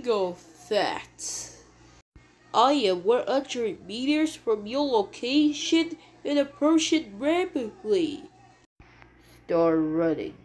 Bingo fact. I am 100 meters from your location and approaching rapidly. Start running.